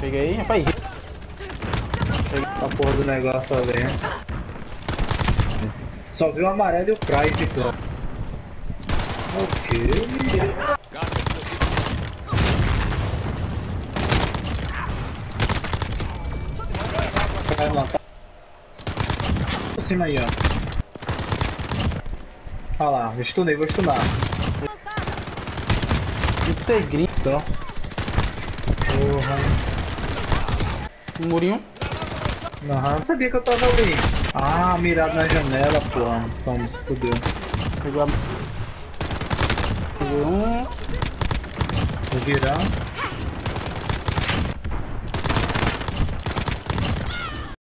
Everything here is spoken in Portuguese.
Peguei, rapaz. A porra do negócio ali. Só viu o amarelo e o price, então. Ok. Vai matar. Por cima aí, ó. Olha lá, vou stunei, vou stunar. Integrinho. Só. Porra. Um murinho. Aham, não sabia que eu tava ali. Ah, mirado na janela, porra. Toma, se fudeu. Pegou a... Peguei um. Vou virar.